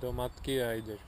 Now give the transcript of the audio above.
do matky a ideš.